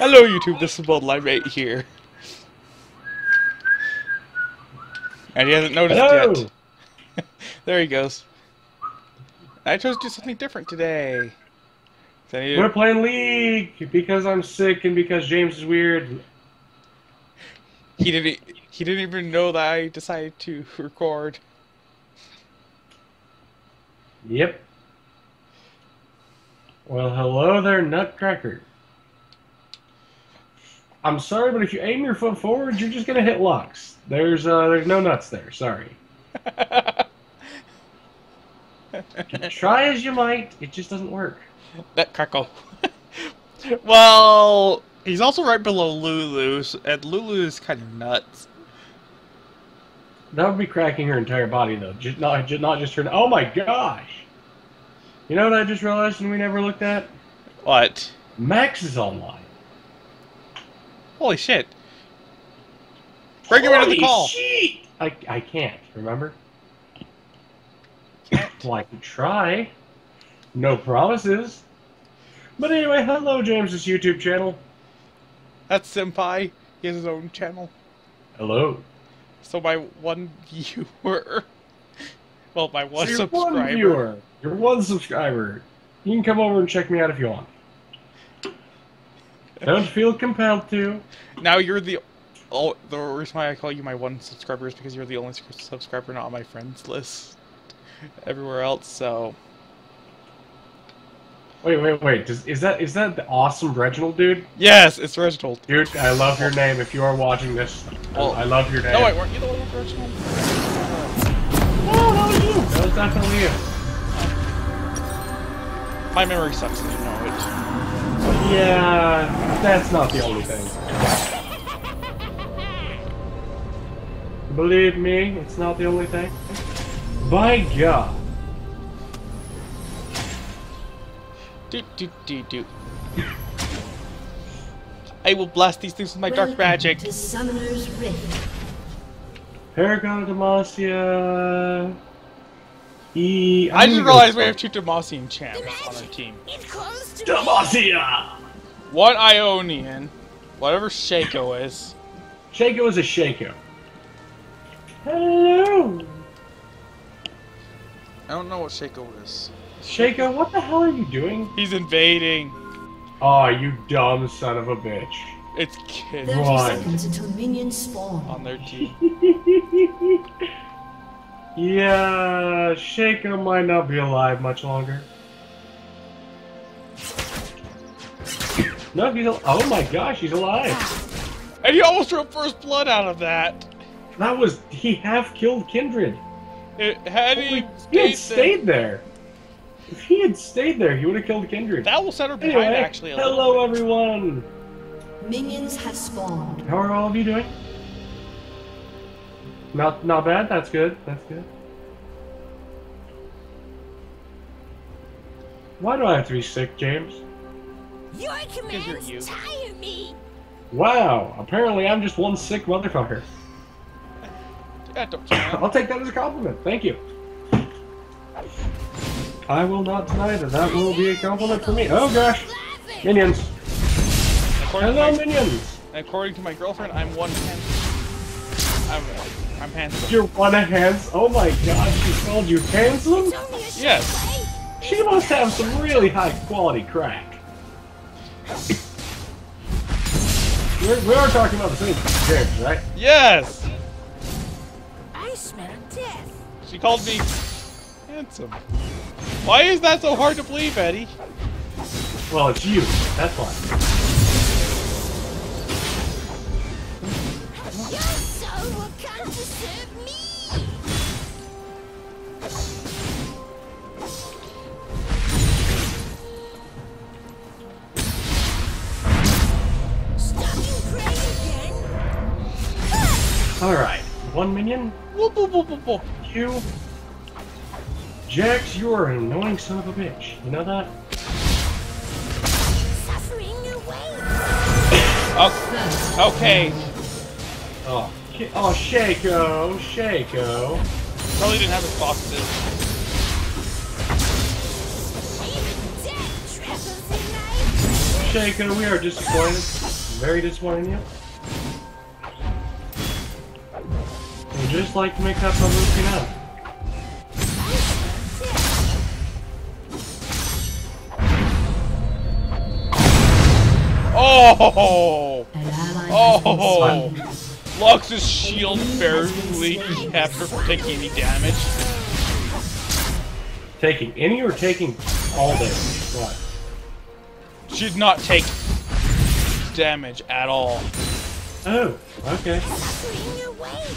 Hello, YouTube. This is Bloodline Mate here. And he hasn't noticed Hello. yet. there he goes. I chose to do something different today. So to- We're playing League because I'm sick and because James is weird. he didn't. He didn't even know that I decided to record. Yep. Well, hello there, Nutcracker. I'm sorry, but if you aim your foot forward, you're just gonna hit locks. There's uh, there's no nuts there. Sorry. Try as you might, it just doesn't work. that crackle. well, he's also right below Lulu, and Lulu is kind of nuts. That would be cracking her entire body, though. Just not, just, not just her. Oh my gosh! You know what I just realized and we never looked at? What? Max is online. Holy shit! Bring him into the Holy call. shit! I, I can't, remember? Can't. Well, I can try. No promises. But anyway, hello, James's YouTube channel. That's Senpai. He has his own channel. Hello. So my one viewer, well, my one So you're subscriber. one viewer. You're one subscriber. You can come over and check me out if you want. Don't feel compelled to. Now you're the. Oh, the reason why I call you my one subscriber is because you're the only subscriber not on my friends list. Everywhere else, so Wait, wait, wait. Does, is that is that the awesome Reginald dude? yes, it's Reginald. Dude, I love your name. If you are watching this, I- Well, I love your name. No, wait, weren't you the one with Reginald? No, that was you. That was definitely you. My memory sucks, and you know it. Yeah, that's not the only thing. Believe me, it's not the only thing. By God. Do do do do. I will blast these things with my dark magic. To Summoner's Rift. Paragon of Demacia. E. I I'm just gonna go realized we have two Demacian champs on our team. It Demacia! One Ionian, whatever Shaco is. Shaco is a Shaco. Hello! I don't know what Shaco is. Shaco, what the hell are you doing? He's invading. Oh, you dumb son of a bitch. It's kids 30 Right. seconds until minions spawn. on their team. yeah, Shaco might not be alive much longer. No, he's al- oh my gosh, he's alive. And he almost drew first blood out of that. That was he half killed Kindred. It, had he, Holy- stayed he had stayed there. If he had stayed there, he would have killed Kindred. that will set her behind Anyway, actually. A little hello everyone. Minions have spawned. How are all of you doing? Not not bad. That's good. That's good. Why do I have to be sick, James? Your Because you're you. tire me. Wow. Apparently, I'm just one sick motherfucker. Don't. I'll take that as a compliment. Thank you. I will not deny that. That will be a compliment for me. Oh gosh, minions. According, Hello, my, minions. according to my girlfriend, I'm one handsome. I'm, I'm handsome. You're one of hands. Oh my god, she called you handsome. Yes. She must have some really high quality crack. We're, we are talking about the same James, right? Yes. I smell death. She called me handsome. Why is that so hard to believe, Eddie? Well, it's you. That's why. All right, one minion. Whoop, whoop, whoop, whoop, whoop. You. Jax, you are an annoying son of a bitch. You know that? Suffering away. Oh, okay. Oh, ki- oh, Shaco, Shaco. Probably didn't have his boxes. Even death travels in my Shaco, we are disappointed. very disappointed in you. Just like to make that public you know. Oh! An ally has been Oh! Lux's shield barely kept her from taking any damage. Taking any or taking all damage? What? She did not take damage at all Oh, okay.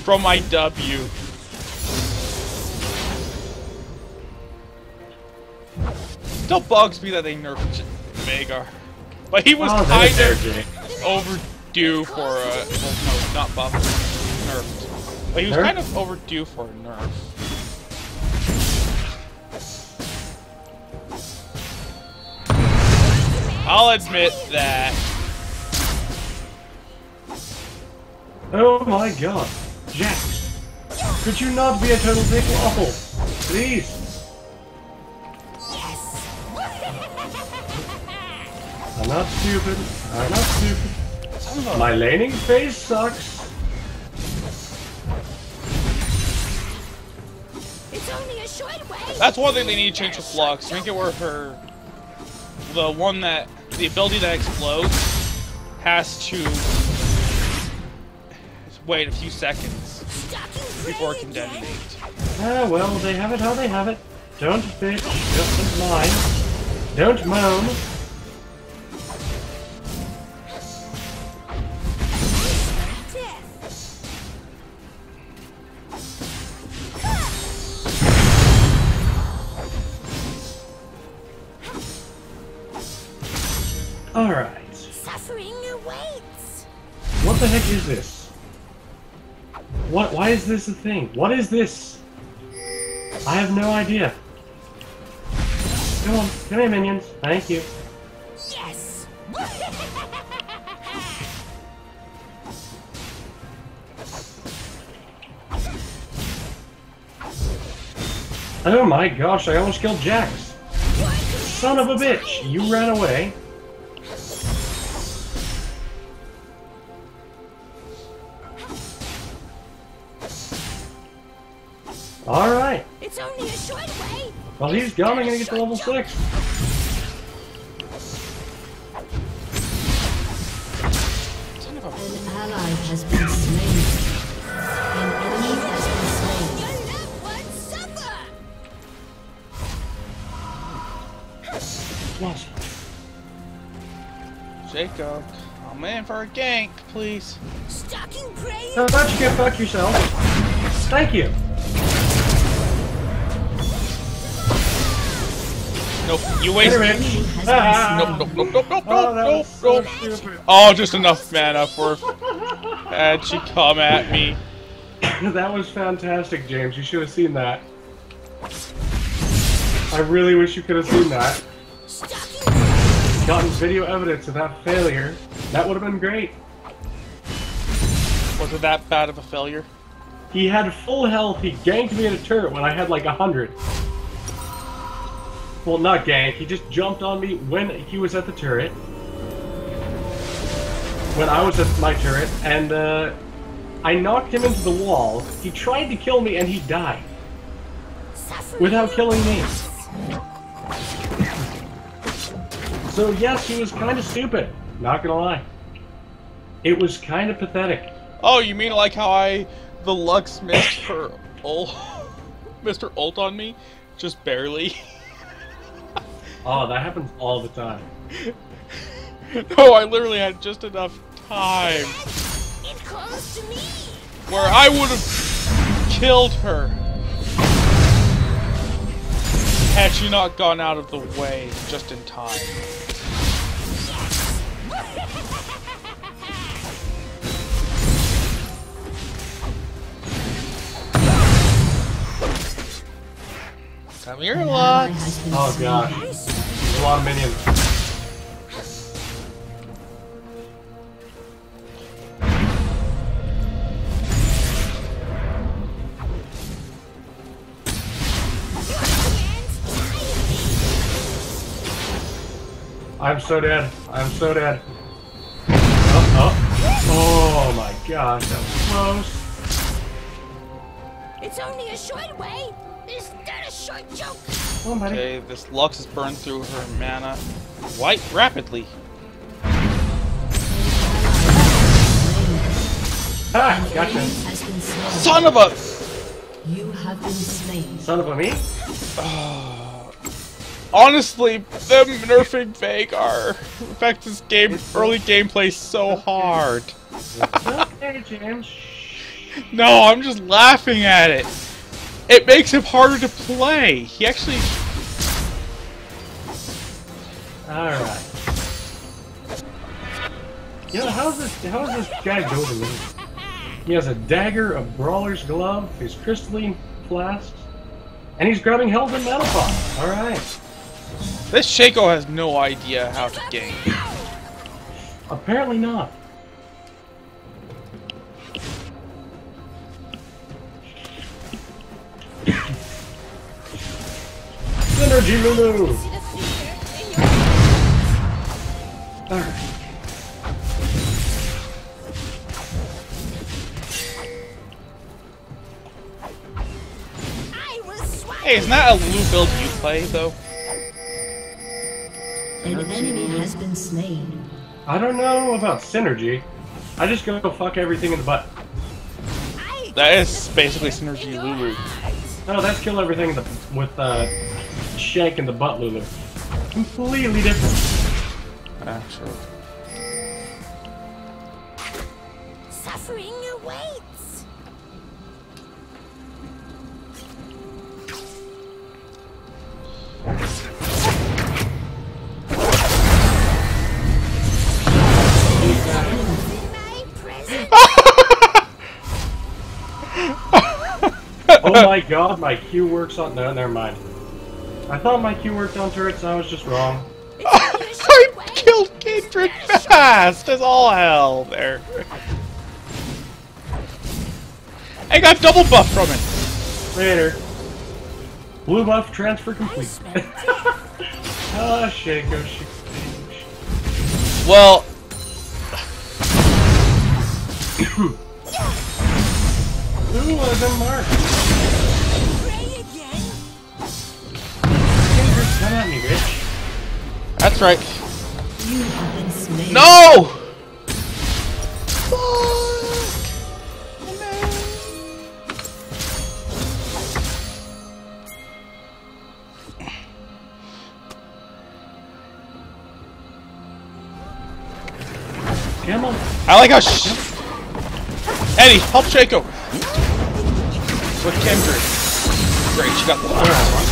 From my W. Still bugs me that they nerfed Veigar. But he was Oh, kind of overdue for a. Well, no, not buff. Nerfed. But he was Nerf? kind of overdue for a nerf. I'll admit that. Oh my god. Jax! Could you not be a total dick waffle? Please! Yes. I'm not stupid. I'm not stupid. Son of a- My laning phase sucks. It's only a short way. That's one thing they need to change with Lux. Make it where her, the one that, the ability that explodes, has to wait a few seconds before it can detonate. Ah, well, they have it how they have it. Don't bitch, just mine. Don't moan. This a thing? What is this? I have no idea. Come on, come here, minions. Thank you. Yes. Oh my gosh, I almost killed Jax. Son of a bitch, you ran away. Alright. It's only a short way. Well, he's gone. I'm gonna get to level 6. Son of a- An ally has been slain. An enemy has been slain. Your loved ones suffer. Plus, Jacob, I'm in for a gank, please. Stuck in gray. how about you go fuck yourself? Thank you. Nope, you wasted. Been Ah. Nope, nope, nope, nope, nope, Oh, nope, that nope, was so nope. stupid. Oh, just enough mana for. And she come at me. that was fantastic, James. You should have seen that. I really wish you could have seen that. Stuck in gray. Gotten video evidence of that failure. That would have been great. Was it that bad of a failure? He had full health. He ganked me in a turret when I had like a hundred. Well, not gank. He just jumped on me when he was at the turret. When I was at my turret, and uh, I knocked him into the wall. He tried to kill me, and he died without killing me. So yes, he was kind of stupid. Not gonna lie. It was kind of pathetic. Oh, you mean like how I, the Lux missed her ult, her ult on me, just barely. Oh, that happens all the time. no, I literally had just enough time It comes to me. where I would have killed her had she not gone out of the way just in time. Come here, An Lux. Oh slain. Lot of minions. I'm so dead. I'm so dead. Oh, Oh. Oh my gosh, that was close. It's only a short way. Is that a short joke? Come. Okay, this Lux has burned through her mana quite rapidly. Ah, gotcha. enemy has been slain. Son of a... You have been slain. Son of a me. Honestly, them nerfing Veigar affects this game early gameplay so hard. okay, James. No, I'm just laughing at it. It makes him harder to play. He actually Alright. You know, how's this how's this guy go to me? He has a dagger, a brawler's glove, his crystalline flask, and he's grabbing Helden Metal Pot. Alright. This Shaco has no idea how to game. Apparently not. Synergy Lulu! See the fear in your Alright. I was swiping. Hey, isn't that a Lulu build you play, though? An enemy has been slain. I don't know about synergy. I just go fuck everything in the butt. That is basically Synergy Lulu. No, that's kill everything in the, with uh, shank in the butt, Lulu. Completely different. Actually. Suffering awaits. Oh my god, my Q works on. No, never mind. I thought my Q worked on turrets, and I was just wrong. It's only a I short way. killed Kindred fast as all hell there. I got double buff from it. Later. Blue buff transfer complete. oh, tea. Shaco, Shaco. Well, Ooh, I've been marked. Come at me, bitch. that's right. You have been slain. No! Come on. I like how sh Eddie, help Shaco! With Kindred. Great, she got the Alright.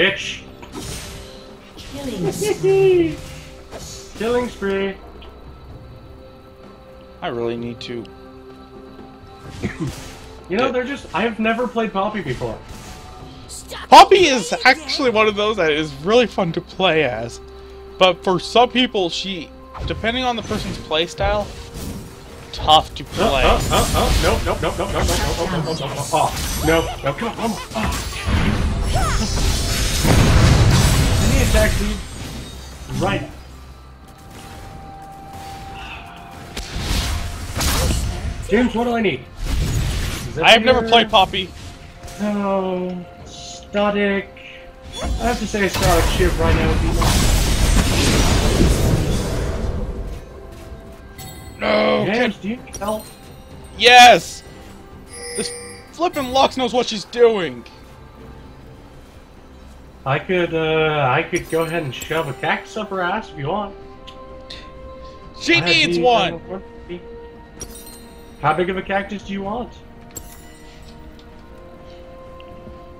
Bitch. Killing spree. Killing spree. I really need to. You know, they're just. I have never played Poppy before. Poppy is actually one of those that is really fun to play as. But for some people, she, depending on the person's playstyle, tough to Oh, play. oh, oh, oh, no, no, no, no, no, no, no, no, no, no, no, oh, no, no, come on, come on, oh. I need Right. James, what do I need? I have never played Poppy. No. Static. I have to say Statikk Shiv right now would be nice. No! James, do you need help? yes! This flippin' Lux knows what she's doing. I could, uh, I could go ahead and shove a cactus up her ass if you want. She I needs one! How big of a cactus do you want?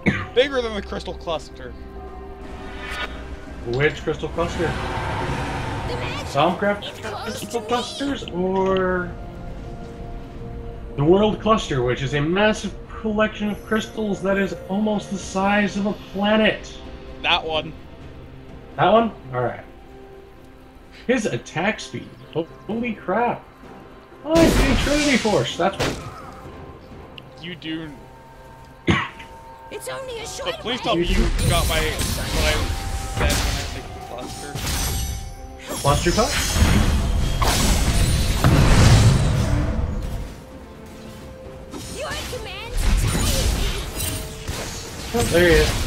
Bigger than the crystal cluster. Which crystal cluster? Thaumcraft crystal clusters or the World Cluster, which is a massive collection of crystals that is almost the size of a planet. That one. That one? Alright. His attack speed. Holy crap. Oh, he's getting Trinity Force. That's what. you do. It's only a oh, short But please way. tell me You you got my what I said when I think cluster. Cluster puck? Your commands. Oh, there he is.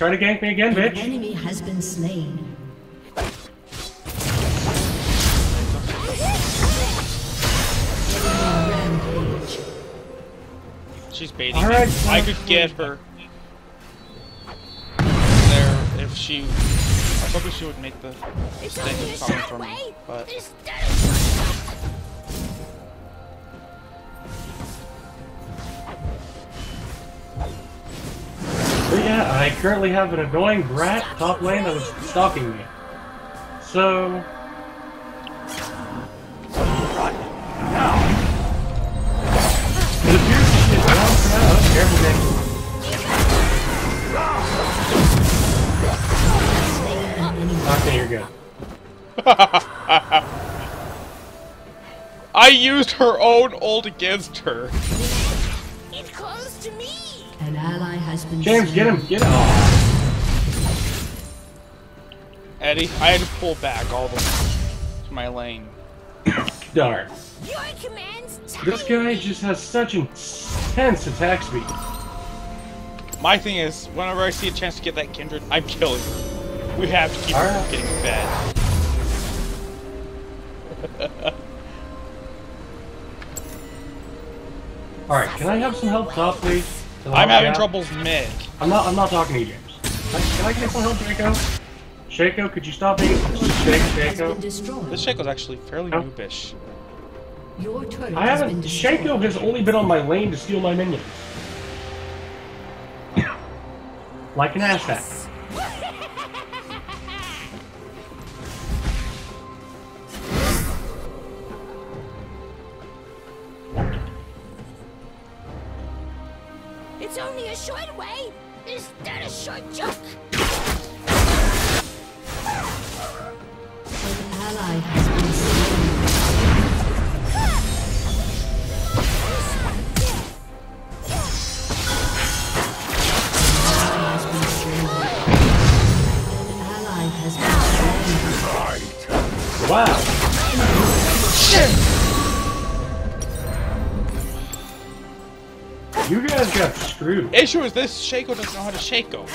Try to gank me again, An bitch. enemy has been slain. She's baiting Alright, me. I could get her there if she. I was hoping she would make the It's mistake of coming short for me, way. but But yeah, I currently have an annoying brat top lane that was stalking me. So. Okay, you're good. I used her own ult against her. Ally has been James, slain. get him, get him. Oh, Eddie, I had to pull back all the way to my lane. darn. Your commands This guy just has such intense attack speed. My thing is, whenever I see a chance to get that kindred, I'm killing her. We have to keep her Alright. getting fed. Alright, can I have some help top, please? Can I I'm having out? troubles mid. I'm not. I'm not talking to you, James. Can I, can I get some help, Shaco? Shaco, could you stop being Shake, has been Shaco? destroyed. This Shaco's actually fairly Oh. noobish. Your turret I haven't. been. Shaco has only been on my lane to steal my minions. like an asshat. It's Wow. You guys got screwed. Issue is this Shaco doesn't know how to Shaco.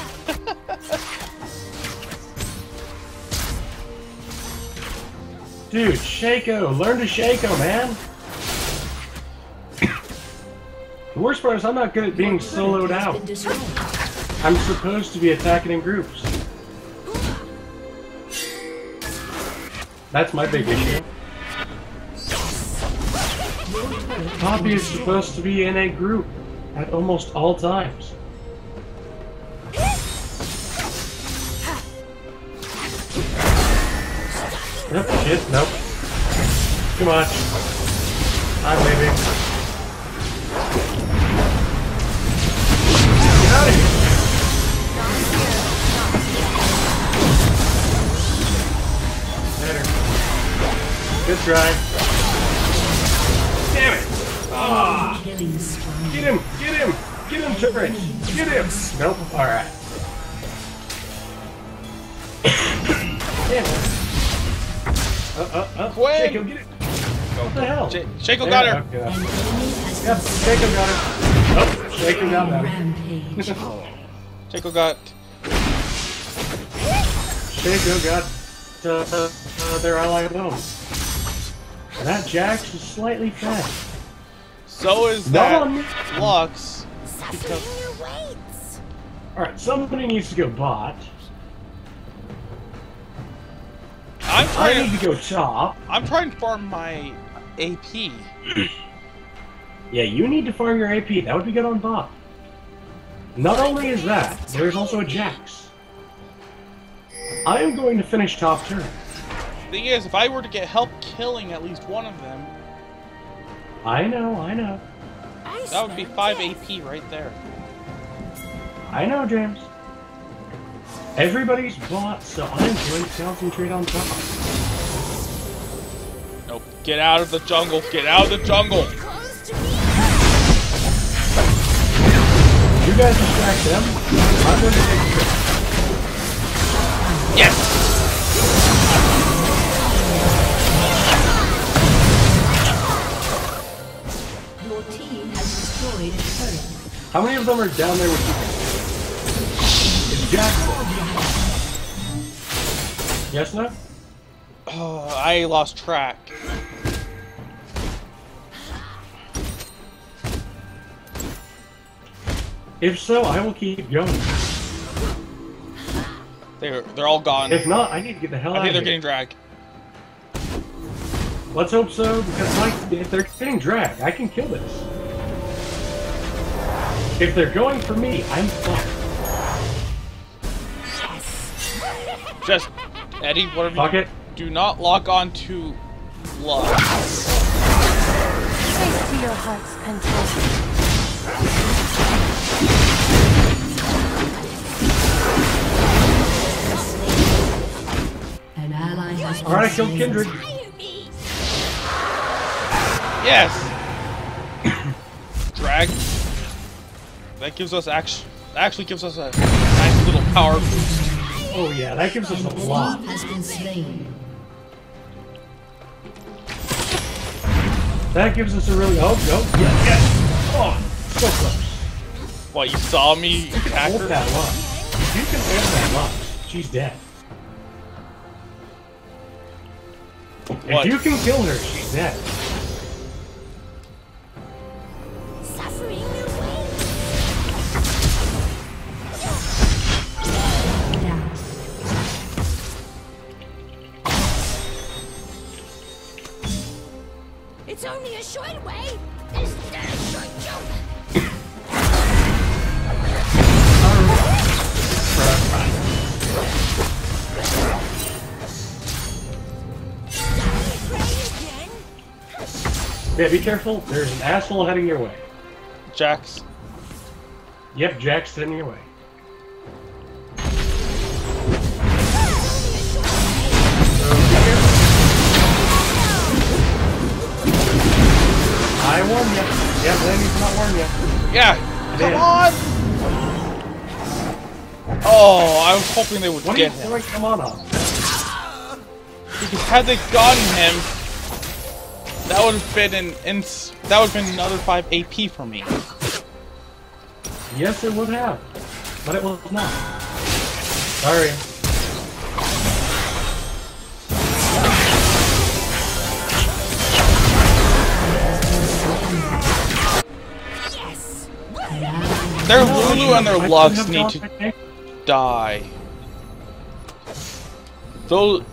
Dude, Shaco, learn to Shaco, man. The worst part is I'm not good at being soloed out. I'm supposed to be attacking in groups. That's my big issue. Poppy is supposed to be in a group at almost all times. Yep, shit, nope. Too much. I'm leaving. Get out of here! Good try. Damn it! Ah! Killing. Get him! Get him! Get him, turret! Get him! Nope. Alright. Damn it. Uh, uh, uh. Gwen! Shaco, get it! What the hell? Sh- Shaco got her. okay. An enemy has Yep, been slain. Shaco got her. Oh, Shaco got that. Rampage. Shaco got. Shaco got uh, uh, uh, their ally alone. That Jax is slightly fast. So is that me. Lux. Suffering your weights. Alright, somebody needs to go bot. I'm I trying. need to go top. I'm trying to farm my AP. Yeah, you need to farm your AP. That would be good on bot. Not only is that, there's also a Jax. I am going to finish top turn. Thing is, if I were to get help killing at least one of them, I know, I know. I that would be five. AP right there. I know, James. Everybody's bought, so I'm going to concentrate on top. Nope. Get out of the jungle. Get out of the jungle. Close to me. You guys distract them. I'm going to take the. Yes. How many of them are down there with you? Jackson. Yes, no? Oh, I lost track. If so, I will keep going. They're they're all gone. If not, I need to get the hell I out think of they're here. getting dragged. Let's hope so, because like, if they're getting dragged, I can kill this. If they're going for me, I'm fucked. Just Eddie, whatever. Fuck you, it. Do not lock on to love. Face to your heart's content. An ally has Alright, I killed. Kindred. Yes. Drag. That gives us action. Actually gives us a nice little power boost. Oh yeah, that gives us a lot. has been slain. That gives us a really. Oh, no. Yes, yes. Oh, so close. What you saw me attack Hold her? that lunge. You can hold that lunge. She's dead. What? If you can kill her, she's dead. Yeah, be careful. There's an asshole heading your way. Jax. Yep, Jack's heading your way. I warned you. Yeah, me not warning you. Yeah. Come did. on. Oh, I was hoping they would What are you get him. doing? Come on up. Because had they gotten him, that would have been an ins. That would have been another five AP for me. Yes, it would have. But it was not. Sorry. Yes. An Their No, Lulu and their I Lux need to die. Those.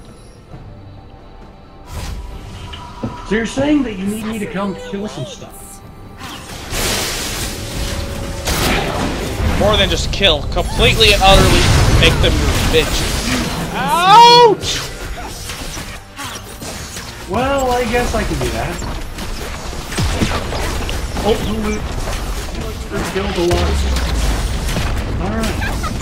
So you're saying that you need me to come kill some stuff? More than just kill. Completely and utterly make them your bitches. Ouch! Well, I guess I can do that. Oh, Lulu. Killed the Lux. Alright.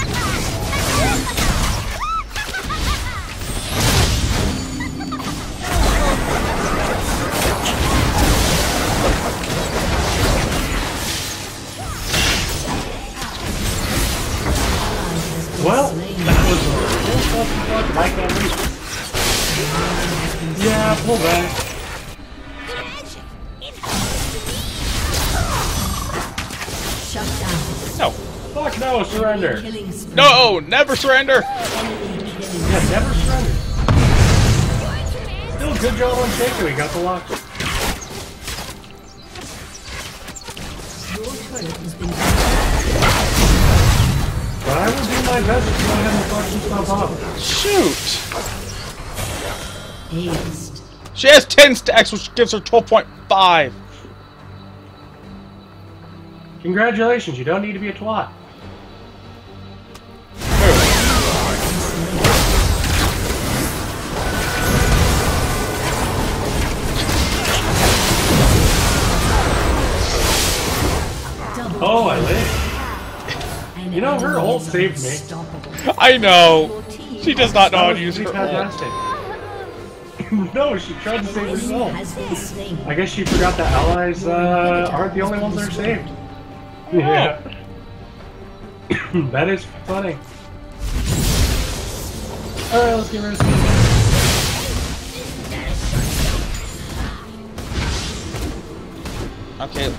No. Fuck no, surrender. No! Never surrender! Enemy killing Yeah, never surrender. to me. Your Still, good job on Shaco. He got the lock. Your turret has been But I will do my best to go ahead and fuck some stuff up. Shoot! aced. She has 10 stacks, which gives her 12.5. Congratulations, you don't need to be a twat. Oh, I live. You know, her enemy ult is saved me. I know. She does not know That how to use her ult. fantastic. no, she tried to save herself. has been slain. I guess she forgot that allies uh, aren't the only ones that are saved. Yeah. that is funny. Alright, let's get rid of some. Okay,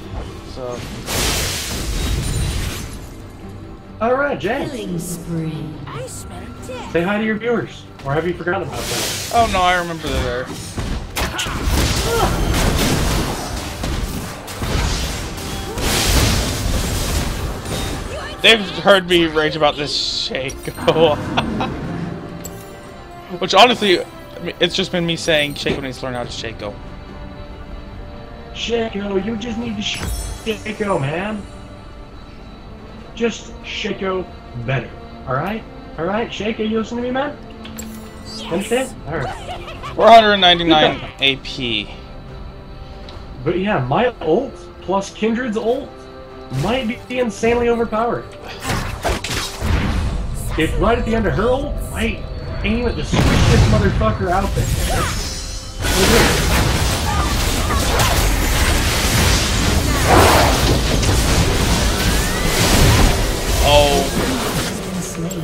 so Alright, James. Killing spree. I smell death. Say hi to your viewers. Or have you forgotten about them? oh no, I remember they're there. They've heard me rage about this Shaco. Which honestly, it's just been me saying Shaco needs to learn how to Shaco. Shaco, you just need to sh- Shaco, man. Just Shaco better. Alright? Alright, Shaco, you listen to me, man? Understand? Alright. 499 AP. But yeah, my ult plus Kindred's ult might be insanely overpowered. If right at the end of her ult, I aim at the sweetest motherfucker out there. Oh. Has been slain.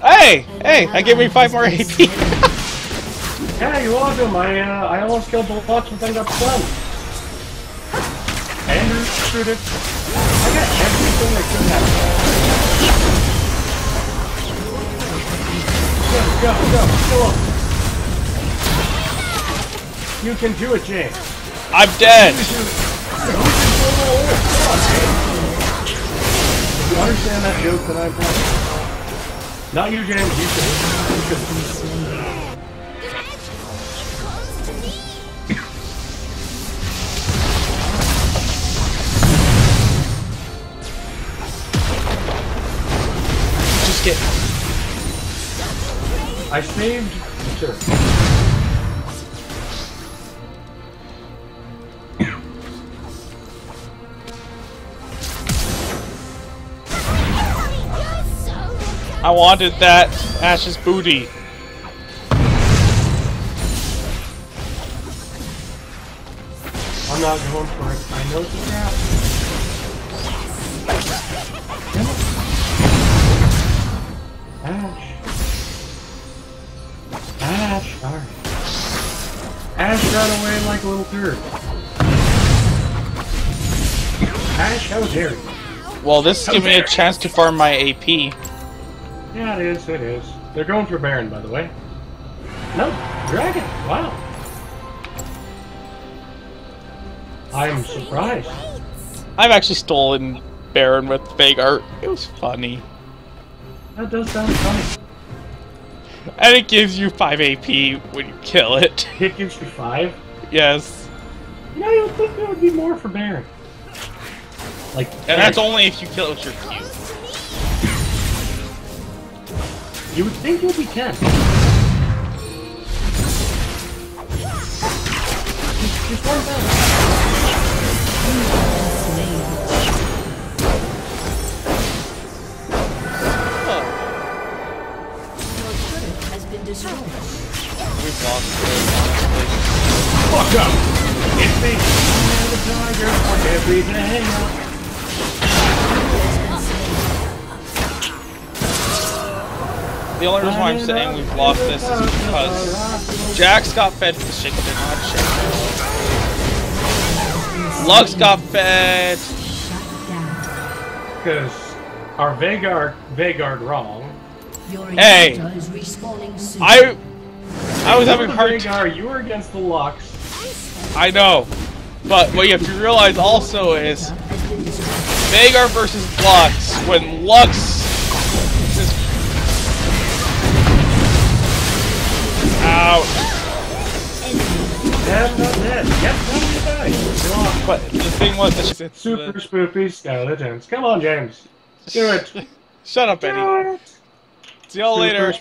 Hey! Hey! That gave me 5 more AP. Yeah, you're welcome. I uh, I almost killed the Fox with I got stunned. Andrew shoot it. I. Go, go, go, go. You can do it, James. I'm dead! You understand that joke that I'm playing? Not you, James. You should. You should. I saved turret. I wanted that Ashe's booty. I'm not going for it. I know it's a trap. Ash. Ashe ran away like a little turd. Ashe, how dare you? Well, this is giving me a chance to farm my AP. Yeah, it is, it is. They're going for Baron, by the way. No, Dragon. Wow. I'm surprised. I've actually stolen Baron with Veigar. It was funny. That does sound funny. And it gives you 5 AP when you kill it. It gives you five. Yes. You know, you would think there would be more for Baron. Like, And that's only if you kill it with your Q. You would think it would be ten. Just, just one thousand. We've lost it, Fuck up! It's me, the tiger, for day. honestly. The only reason why I'm saying we've lost this is because Jax got fed to the Shaco did not. Lux got fed. Because our Vagard, Vagard wrong. Your Hey. inhibitor is respawning soon. I I was having You're hard the t- Veigar, you were against the Lux. I know. But what you have to realize also is has. Veigar versus Lux. When Lux is out. Dead, not dead. Yep, nobody died. Come on. But the thing was that she said Super spoopy skeletons. Come on, James. Do it. Shut up, Eddie. See y'all later.